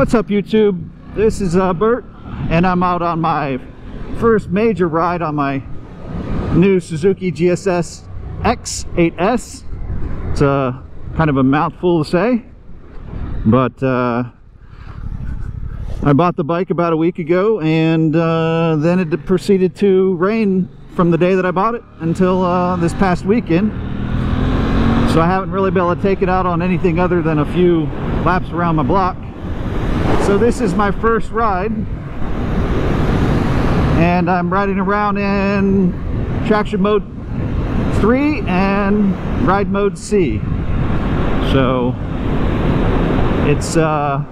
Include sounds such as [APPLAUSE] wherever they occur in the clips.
What's up YouTube? This is uh, Bert and I'm out on my first major ride on my new Suzuki GSS X8S. It's a kind of a mouthful to say, but uh, I bought the bike about a week ago and uh, then it proceeded to rain from the day that I bought it until uh, this past weekend. So I haven't really been able to take it out on anything other than a few laps around my block. So this is my first ride and I'm riding around in traction mode 3 and ride mode C. So it's uh,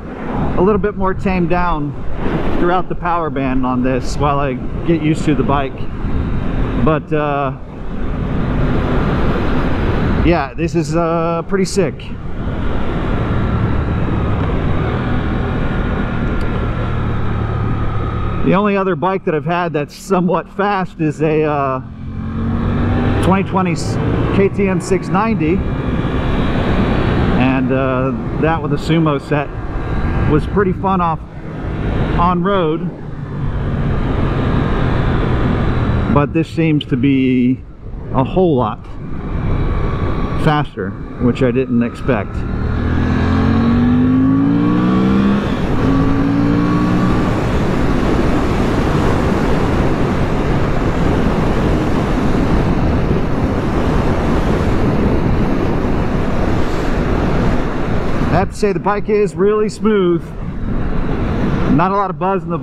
a little bit more tamed down throughout the power band on this while I get used to the bike. But uh, yeah, this is uh, pretty sick. The only other bike that I've had that's somewhat fast is a uh, 2020 KTM 690 and uh, that with a sumo set was pretty fun off on road. But this seems to be a whole lot faster which I didn't expect I have to say the bike is really smooth. Not a lot of buzz in the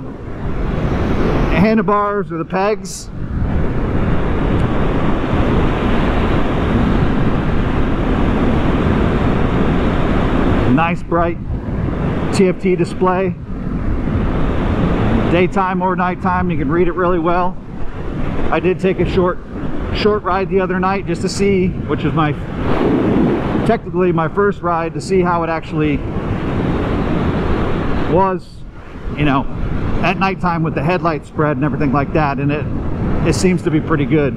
handlebars or the pegs. Nice bright TFT display. Daytime or nighttime, you can read it really well. I did take a short short ride the other night just to see, which is my technically my first ride to see how it actually was, you know, at nighttime with the headlight spread and everything like that. And it, it seems to be pretty good.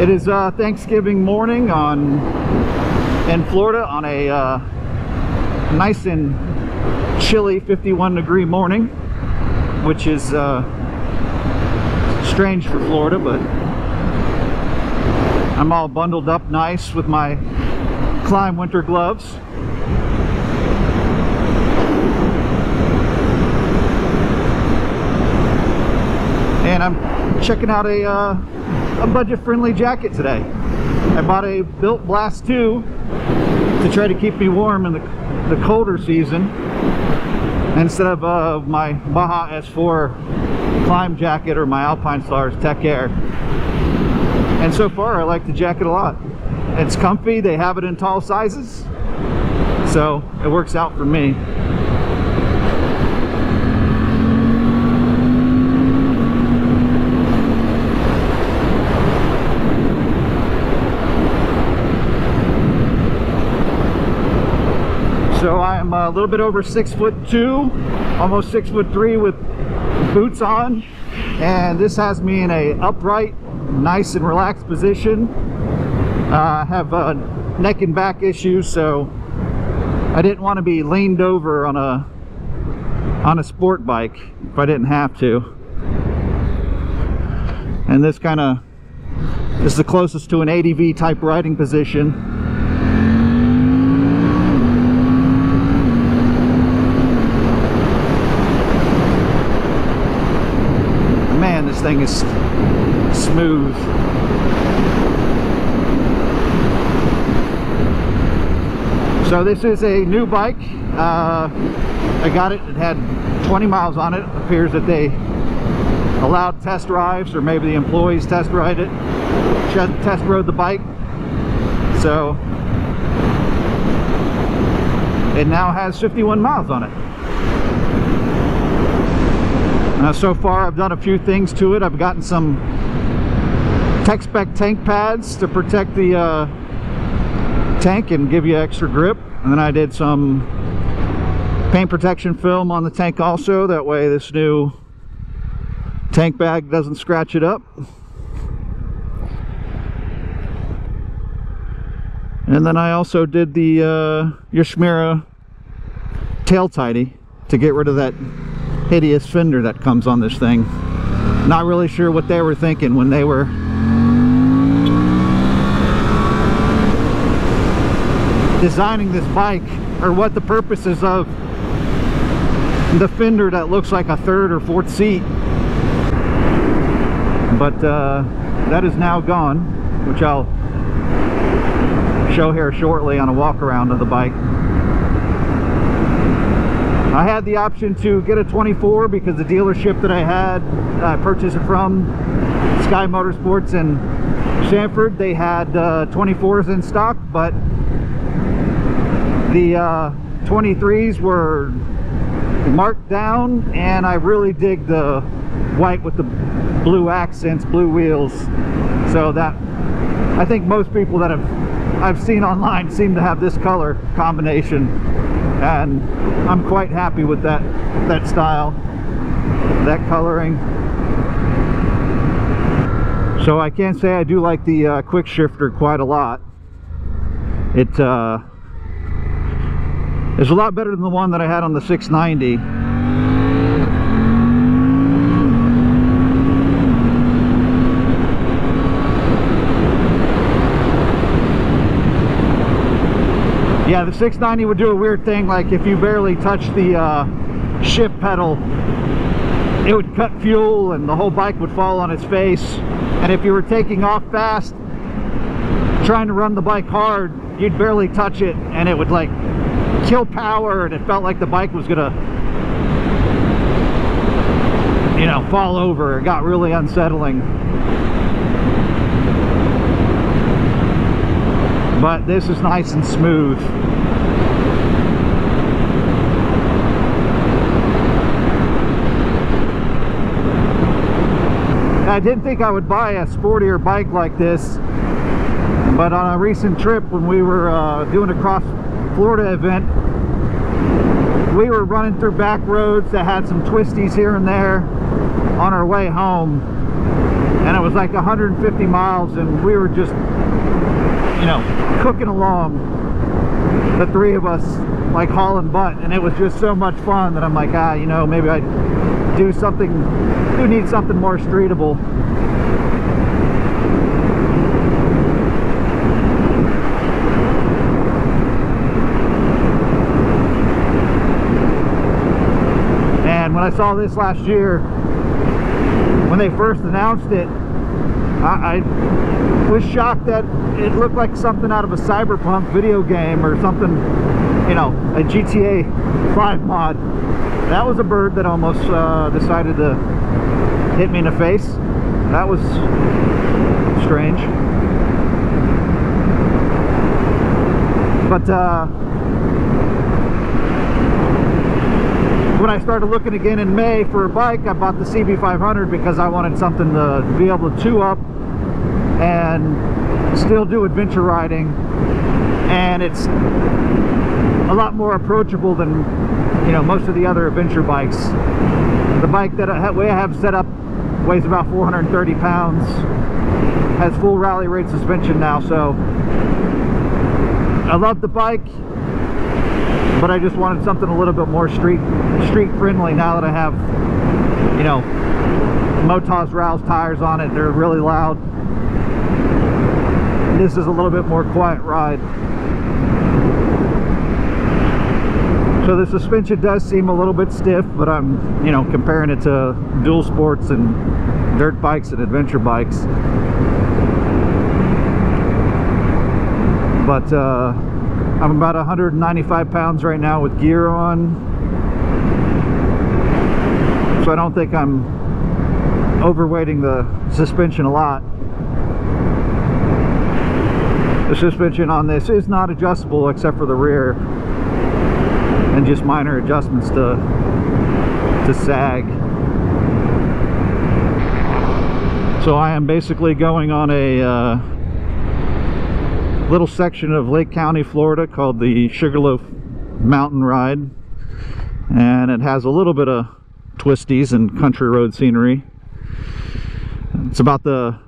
It is uh, Thanksgiving morning on in Florida on a uh, nice and chilly 51 degree morning, which is uh, strange for Florida, but I'm all bundled up nice with my Klim winter gloves. And I'm checking out a, uh, a budget-friendly jacket today. I bought a Bilt Blast 2 to try to keep me warm in the, the colder season instead of uh, my Baja S4 Klim jacket or my Alpinestars Tech Air. And so far, I like the jacket a lot. It's comfy, they have it in tall sizes, so it works out for me. So I'm a little bit over six foot two, almost six foot three with boots on. And this has me in a upright nice and relaxed position. Uh, I have uh, neck and back issues, so I didn't want to be leaned over on a on a sport bike if I didn't have to. And this kind of is the closest to an ADV type riding position. Is smooth. So this is a new bike. Uh, I got it, it had 20 miles on it. it. appears that they allowed test drives or maybe the employees test ride it, test rode the bike. So it now has 51 miles on it. Uh, so far I've done a few things to it. I've gotten some Tech Spec tank pads to protect the uh, tank and give you extra grip. And then I did some paint protection film on the tank also. That way this new tank bag doesn't scratch it up. And then I also did the uh, Yoshimura tail tidy to get rid of that hideous fender that comes on this thing. Not really sure what they were thinking when they were designing this bike or what the purpose is of the fender that looks like a third or fourth seat but uh, that is now gone which I'll show here shortly on a walk around of the bike I had the option to get a 24 because the dealership that I had I uh, purchased it from Sky Motorsports in Sanford they had uh, 24s in stock but the uh, 23s were marked down and I really dig the white with the blue accents, blue wheels. So that, I think most people that have I've seen online seem to have this color combination and I'm quite happy with that that style that coloring. So I can't say I do like the uh, quick shifter quite a lot. It uh, is a lot better than the one that I had on the 690. Yeah, the 690 would do a weird thing, like if you barely touch the uh, shift pedal, it would cut fuel and the whole bike would fall on its face. And if you were taking off fast, trying to run the bike hard, you'd barely touch it and it would like kill power and it felt like the bike was gonna you know fall over it got really unsettling but this is nice and smooth. I didn't think I would buy a sportier bike like this but on a recent trip when we were uh, doing a cross Florida event we were running through back roads that had some twisties here and there on our way home and it was like 150 miles and we were just you know cooking along the three of us like hauling butt and it was just so much fun that I'm like ah you know maybe I do something do need something more streetable? And when I saw this last year, when they first announced it, I, I, was shocked that it looked like something out of a cyberpunk video game or something, you know, a GTA 5 mod. That was a bird that almost uh, decided to hit me in the face. That was strange. But uh, when I started looking again in May for a bike, I bought the CB500 because I wanted something to be able to chew up and still do adventure riding. And it's a lot more approachable than, you know, most of the other adventure bikes. The bike that I have set up weighs about 430 pounds, has full Rally Raid suspension now, so I love the bike but I just wanted something a little bit more street street friendly now that I have you know Motos Rouse tires on it. They're really loud. This is a little bit more quiet ride. So the suspension does seem a little bit stiff but I'm you know comparing it to dual sports and dirt bikes and adventure bikes. But uh I'm about 195 pounds right now with gear on. So I don't think I'm overweighting the suspension a lot. The suspension on this is not adjustable except for the rear and just minor adjustments to to sag. So I am basically going on a uh, little section of Lake County, Florida called the Sugarloaf Mountain Ride. And it has a little bit of twisties and country road scenery. It's about the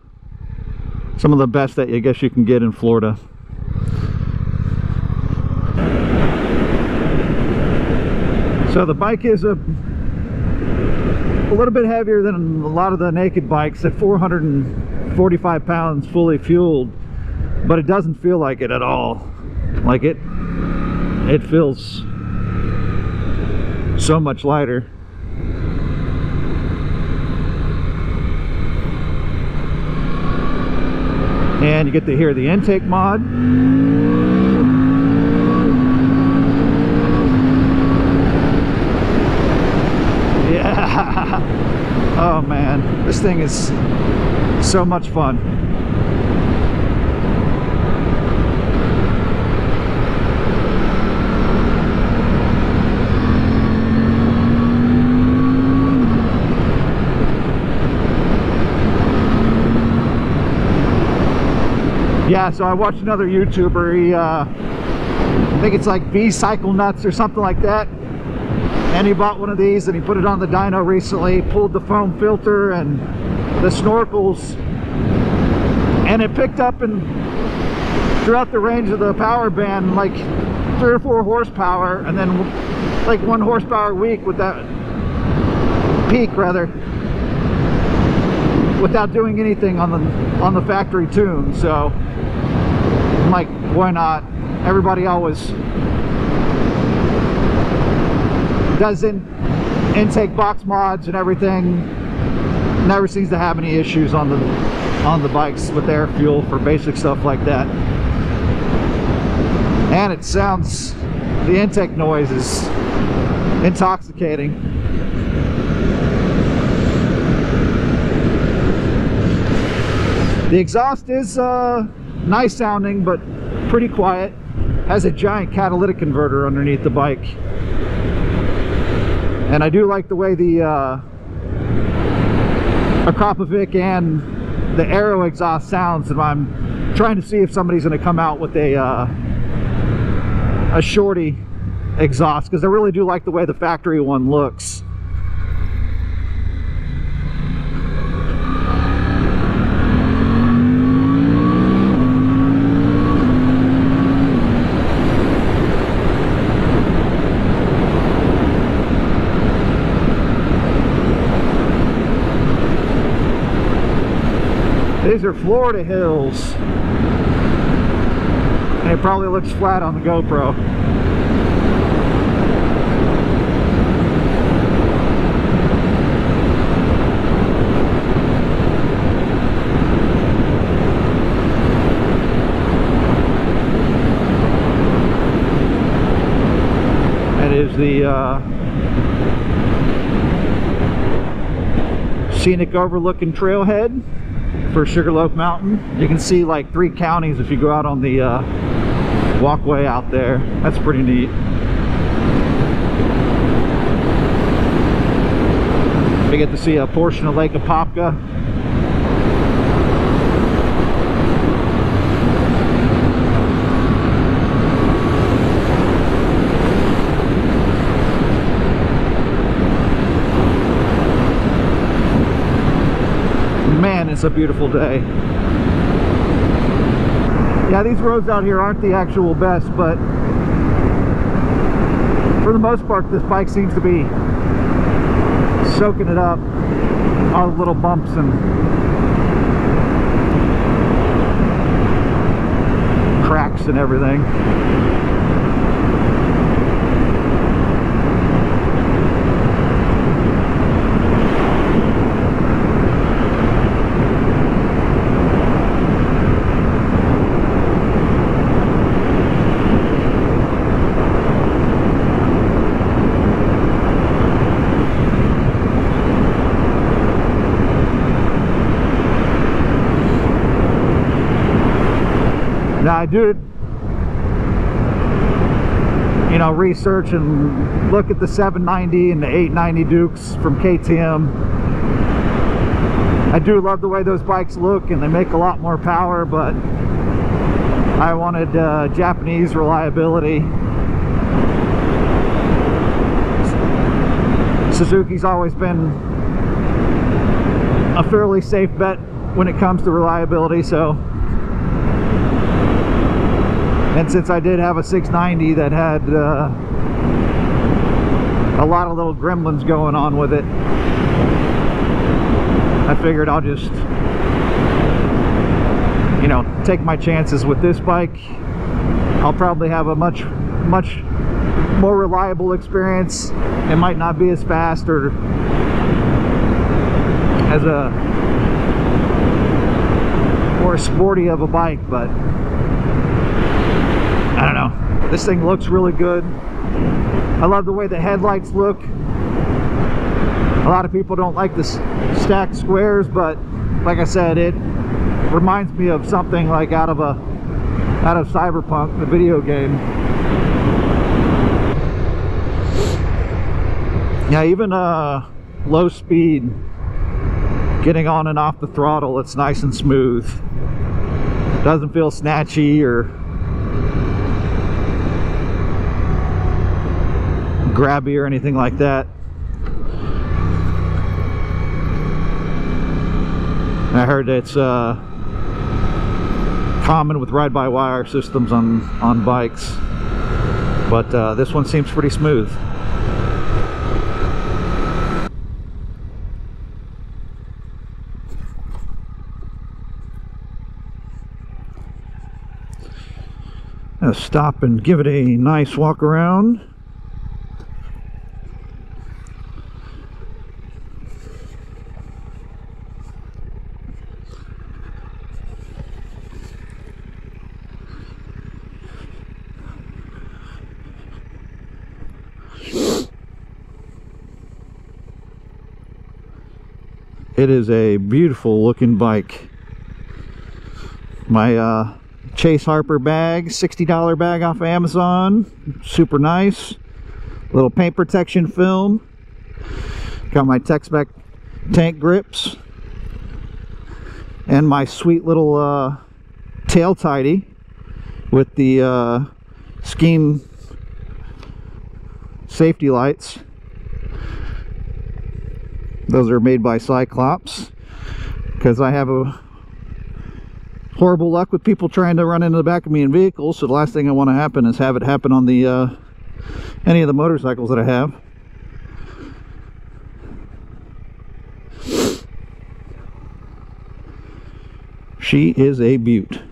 some of the best that I guess you can get in Florida. So the bike is a, a little bit heavier than a lot of the naked bikes at 445 pounds fully fueled but it doesn't feel like it at all. Like it, it feels so much lighter. And you get to hear the intake mod. Yeah. [LAUGHS] Oh man, this thing is so much fun. Yeah, so I watched another YouTuber, he, uh, I think it's like V Cycle Nuts or something like that. And he bought one of these and he put it on the dyno recently, pulled the foam filter and the snorkels, and it picked up and throughout the range of the power band like three or four horsepower and then like one horsepower a week with that peak rather without doing anything on the on the factory tune so like why not? Everybody always does in intake box mods and everything. Never seems to have any issues on the on the bikes with air fuel for basic stuff like that. And it sounds the intake noise is intoxicating. The exhaust is uh, nice sounding but pretty quiet has a giant catalytic converter underneath the bike and I do like the way the uh, Akrapovic and the Arrow exhaust sounds and I'm trying to see if somebody's going to come out with a uh, a shorty exhaust because I really do like the way the factory one looks. These are Florida hills. And it probably looks flat on the GoPro. That is the uh, scenic overlooking trailhead for Sugarloaf Mountain. You can see like three counties if you go out on the uh, walkway out there. That's pretty neat. We get to see a portion of Lake Apopka. Man, it's a beautiful day. Yeah, these roads out here aren't the actual best, but for the most part, this bike seems to be soaking it up. All the little bumps and cracks and everything. I do, you know, research and look at the 790 and the 890 Dukes from KTM. I do love the way those bikes look and they make a lot more power, but I wanted uh, Japanese reliability. Suzuki's always been a fairly safe bet when it comes to reliability, so and since I did have a 690 that had uh, a lot of little gremlins going on with it. I figured I'll just, you know, take my chances with this bike. I'll probably have a much, much more reliable experience. It might not be as fast or as a more sporty of a bike, but I don't know. This thing looks really good. I love the way the headlights look. A lot of people don't like the stacked squares, but like I said, it reminds me of something like out of a out of Cyberpunk, the video game. Yeah, even uh, low speed, getting on and off the throttle, it's nice and smooth. Doesn't feel snatchy or grabby or anything like that. I heard it's uh, common with ride-by-wire systems on, on bikes, but uh, this one seems pretty smooth. stop and give it a nice walk around. It is a beautiful looking bike. My uh, Chase Harper bag, $60 bag off of Amazon. Super nice. Little paint protection film. Got my Tech-Spec tank grips. And my sweet little uh, tail tidy with the uh, scheme safety lights. Those are made by Cyclops. Because I have a horrible luck with people trying to run into the back of me in vehicles so the last thing I want to happen is have it happen on the uh, any of the motorcycles that I have. She is a beaut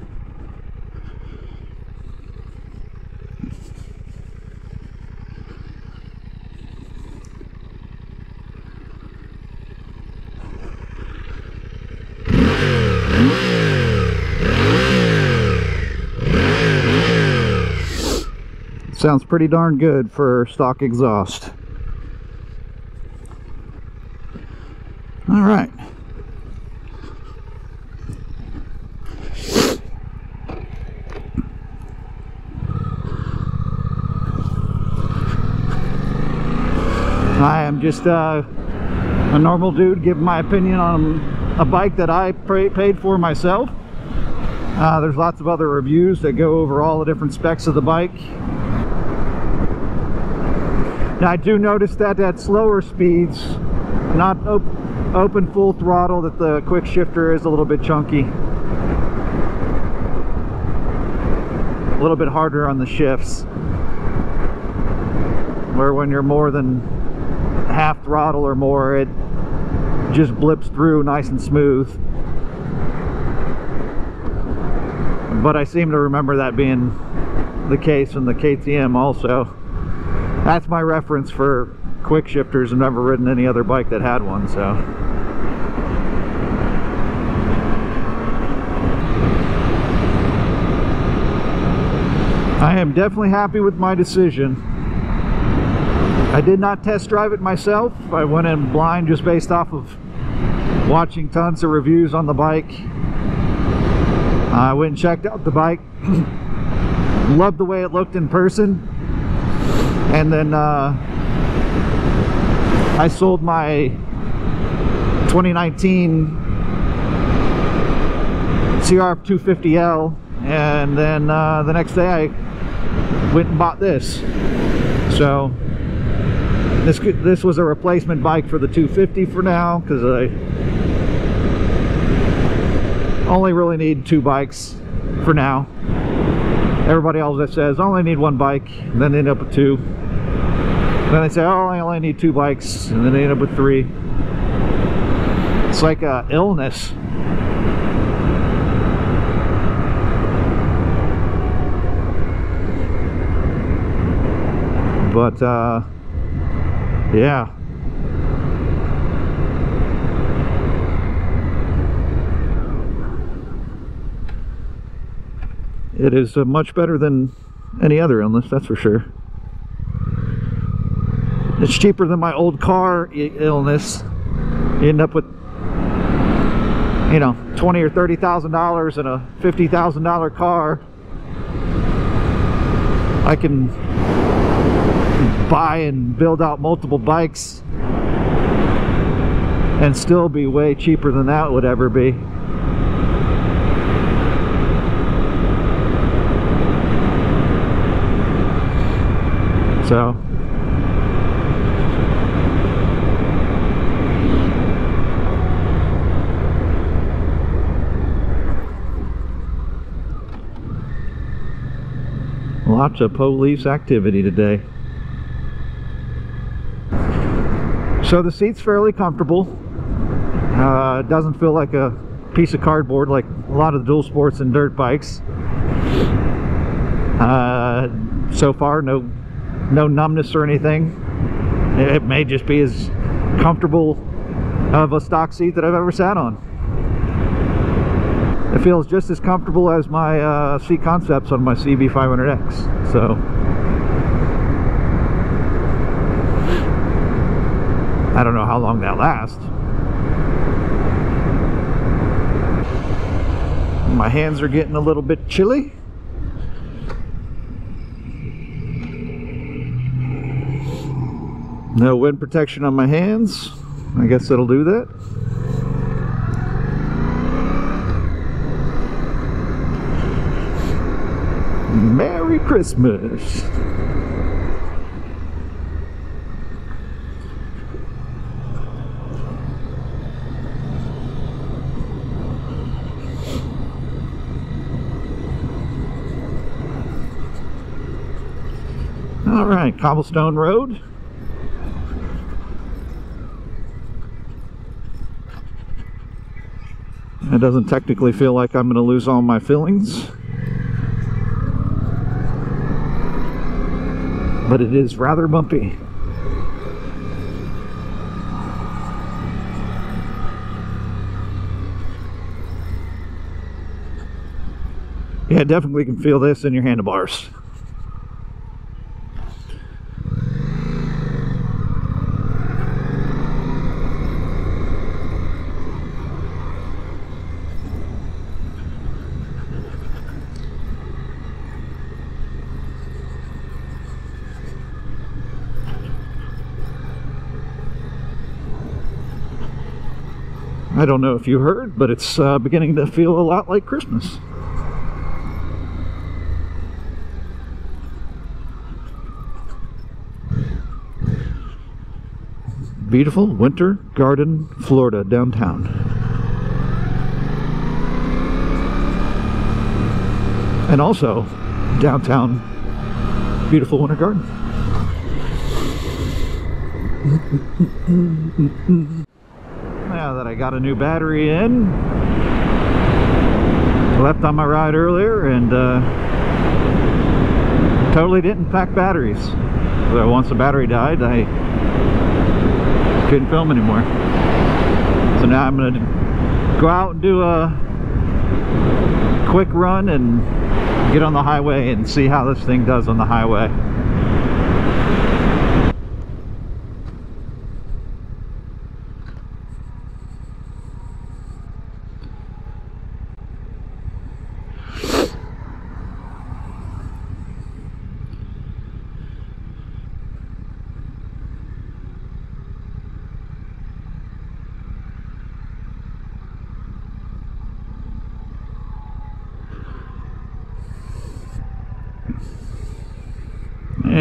Sounds pretty darn good for stock exhaust. All right. I am just uh, a normal dude giving my opinion on a bike that I paid for myself. Uh, there's lots of other reviews that go over all the different specs of the bike. Now I do notice that at slower speeds, not op open full throttle, that the quick shifter is a little bit chunky. A little bit harder on the shifts. Where when you're more than half throttle or more, it just blips through nice and smooth. But I seem to remember that being the case in the KTM also that's my reference for quick shifters. I've never ridden any other bike that had one, so. I am definitely happy with my decision. I did not test drive it myself. I went in blind just based off of watching tons of reviews on the bike. I went and checked out the bike. [CLEARS THROAT] Loved the way it looked in person and then uh, I sold my 2019 CRF250L and then uh, the next day I went and bought this. So this this was a replacement bike for the 250 for now because I only really need two bikes for now everybody else that says I only need one bike and then they end up with two Then they say, oh, I only need two bikes, and then they end up with three. It's like a illness. But, uh, yeah. It is uh, much better than any other illness, that's for sure. It's cheaper than my old car illness. You end up with, you know, twenty or thirty thousand dollars in a fifty thousand dollar car. I can buy and build out multiple bikes and still be way cheaper than that would ever be. So lots of police activity today. So the seat's fairly comfortable. Uh, doesn't feel like a piece of cardboard like a lot of the dual sports and dirt bikes. Uh, so far, no no numbness or anything. It may just be as comfortable of a stock seat that I've ever sat on. It feels just as comfortable as my uh, seat concepts on my CB500X. So I don't know how long that lasts. My hands are getting a little bit chilly. No wind protection on my hands. I guess it'll do that. Merry Christmas. All right, cobblestone road. It doesn't technically feel like I'm going to lose all my fillings. But it is rather bumpy. Yeah, definitely can feel this in your handlebars. Know if you heard, but it's uh, beginning to feel a lot like Christmas. Beautiful Winter Garden, Florida, downtown. And also, downtown, beautiful Winter Garden. I got a new battery in. Left on my ride earlier and uh, totally didn't pack batteries. So once the battery died, I couldn't film anymore. So now I'm to go out and do a quick run and get on the highway and see how this thing does on the highway.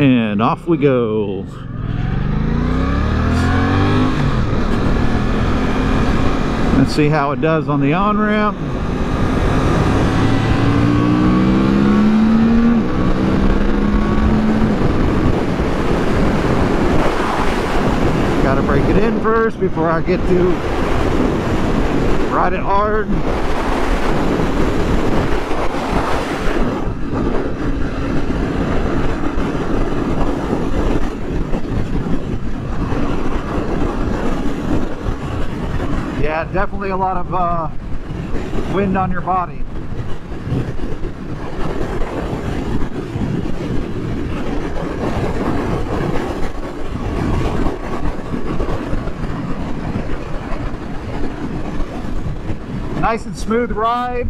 And off we go. Let's see how it does on the on-ramp. Gotta break it in first before I get to ride it hard. Yeah, definitely a lot of uh, wind on your body. Nice and smooth ride.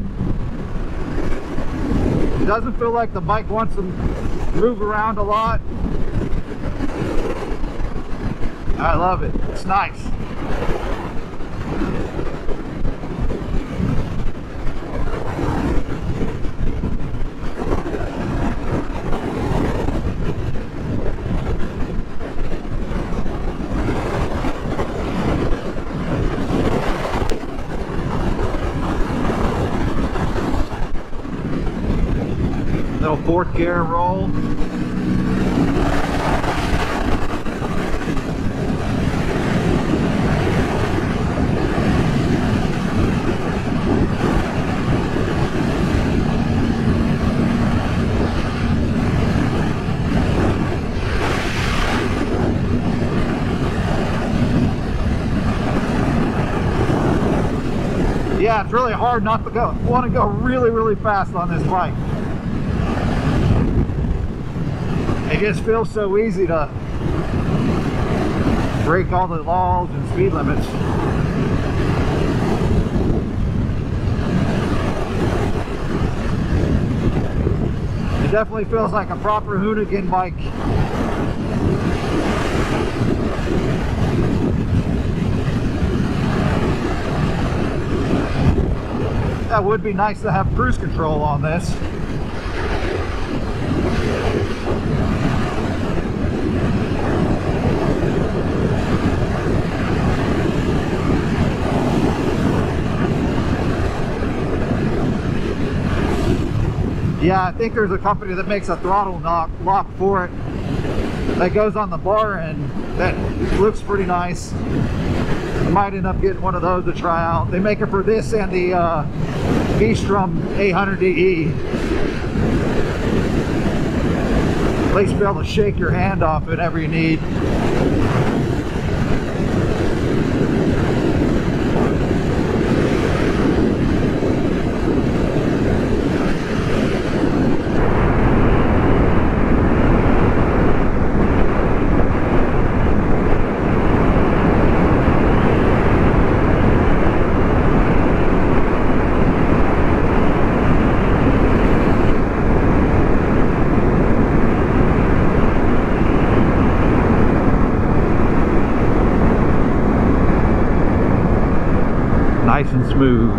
It Doesn't feel like the bike wants to move around a lot. I love it. It's nice. Little fourth gear roll. Yeah, it's really hard not to go. Want to go really, really fast on this bike. It just feels so easy to break all the laws and speed limits. It definitely feels like a proper Hoonigan bike. That would be nice to have cruise control on this. Yeah, I think there's a company that makes a throttle knock, lock for it that goes on the bar and that looks pretty nice. I might end up getting one of those to try out. They make it for this and the uh, V-Strom 800DE. At least be able to shake your hand off whenever you need. Nice and smooth.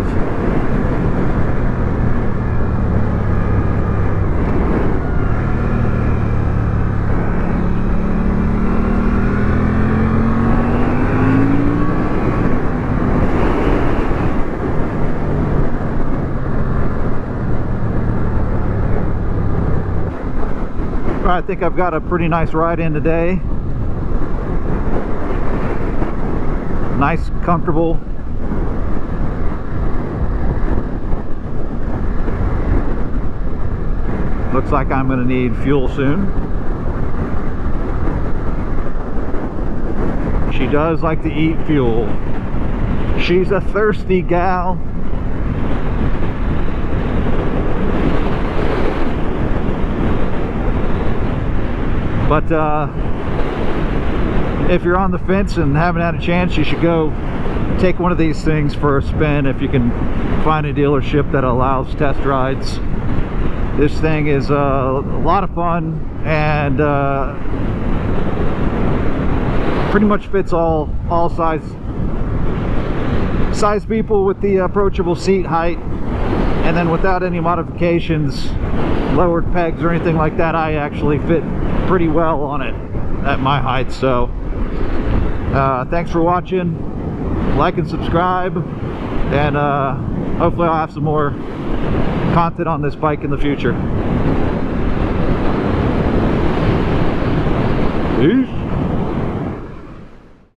I think I've got a pretty nice ride in today. Nice, comfortable Looks like I'm going to need fuel soon. She does like to eat fuel. She's a thirsty gal. But uh, if you're on the fence and haven't had a chance, you should go take one of these things for a spin if you can find a dealership that allows test rides this thing is uh, a lot of fun and uh, pretty much fits all all size size people with the approachable seat height. And then without any modifications lowered pegs or anything like that I actually fit pretty well on it at my height. So uh, thanks for watching. Like and subscribe. And uh, hopefully I'll have some more content on this bike in the future. Peace.